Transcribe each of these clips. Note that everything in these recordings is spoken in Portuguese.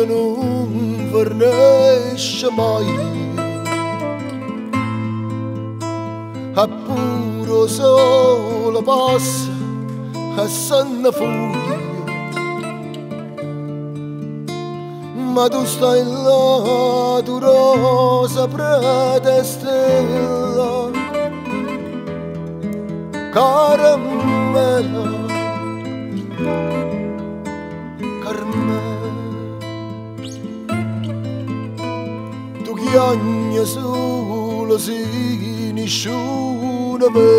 genoeg vir neshamay Hapuro solabas hasanafuy Madusta illa durosa predestella Caramella mia sola si nisciuna me.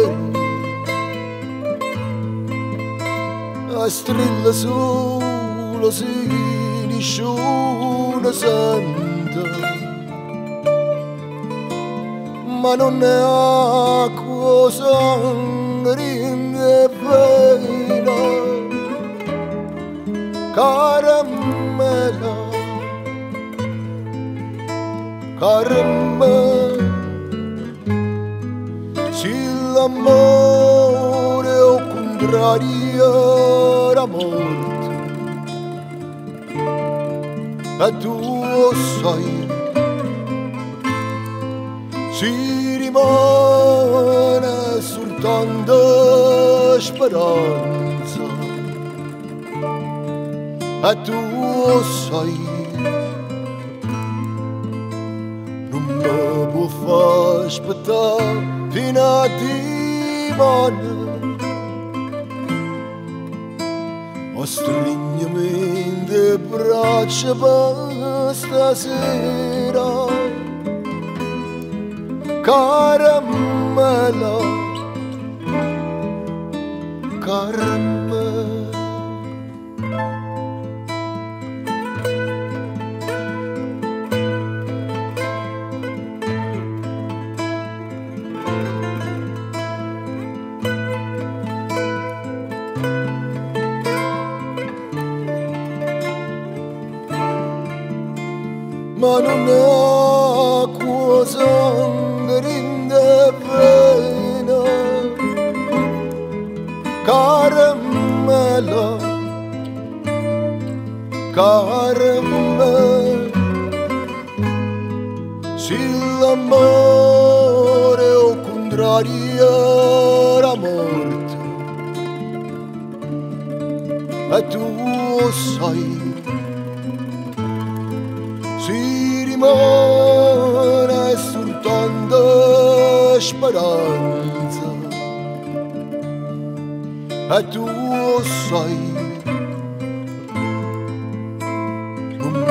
A strilla sola si nisciuna santa ma non ne ha acqua sangue in vena. Caramella. Karım l'amore è o contrario la morte. E tu lo sai Si rimane soltanto speranza E tu lo sai Non me può far aspettare fino a border Ostrinjëm dhe pra zira Karamela Karamela ma non acqua sangre in de vena caramella Carmela se l'amore o contrario la morte e tu sai rimane soltanto speranza e tu non mi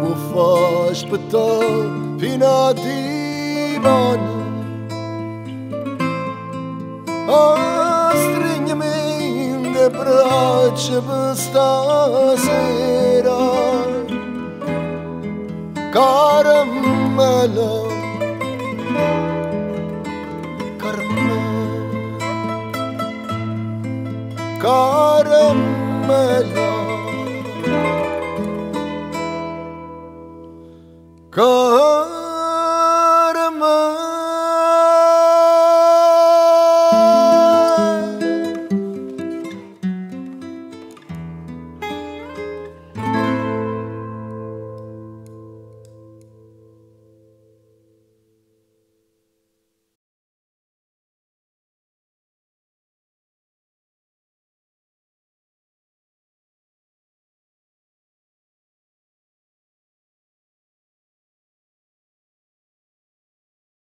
può far aspettare fino a dimani in le braccia per stasera Caramelo. Caramelo.